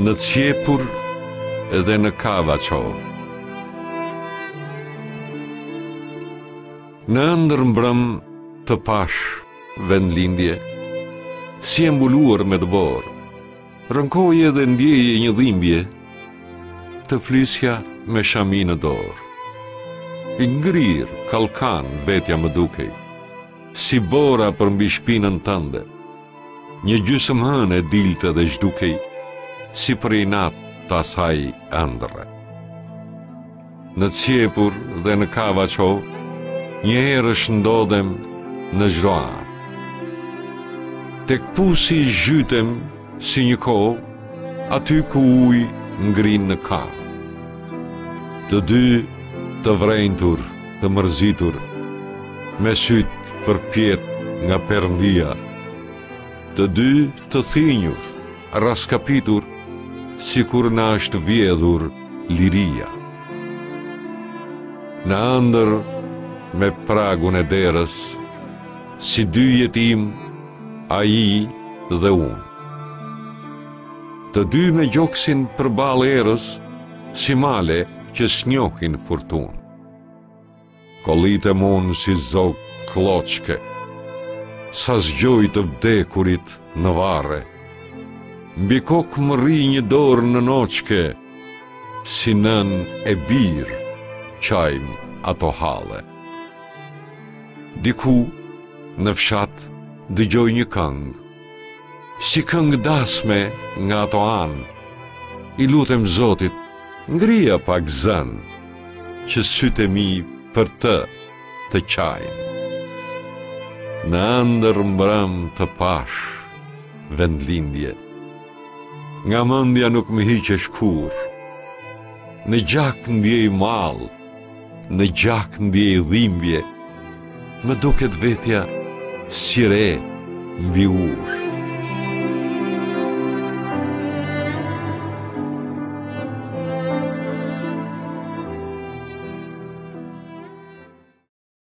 Në Qepur dhe në Kavaçovë Në ëndërr mbrëm të pashë vendlindje Si e mbuluar me dëborë Rënkoje dhe ndjeje një dhimbje, të flisja me shami në dorë. I ngrirë, kallkan, vetja më dukej, si bora përmbi shpinën tënde. Një gjysëmhënë dilte dhe zhdukej, si prej nate të asaj ëndrre. Në Qepur dhe në Kavaçovë, njëherësh ndodhem në Çroa. Tek pusi zhytem si një kovë, aty ku uji ngrin nga. Të dy të vrenjtur, të mërzitur, me sytë përpjetë nga perëndia, të dy Të thinjur, raskapitur, sikur na është vjedhur liria. Në ëndërr me pragun e derës, si dy jetimë, ai dhe unë. Të dy me gjoksin përballë erës, si male që s'njohin furtunë. Kollitem unë si zog klloçke Sa zgjoj të vdekurit në varre Mbi kokë më rri një dorë nënoçke Si nënë e bir qajmë ato halle Diku në fshat dëgjoj një këngë Si këngë dasme nga ato anë, i lutem Zotit, ngrija pak zënë, që sytë e mi për të të qajnë. Në ëndërr mbrëm të pashë, vendlindje, nga mendja nuk më hiqesh kurrë, në gjak ndjej mall, Në gjak ndjej dhimbje, më duket vetja si re mbi urë.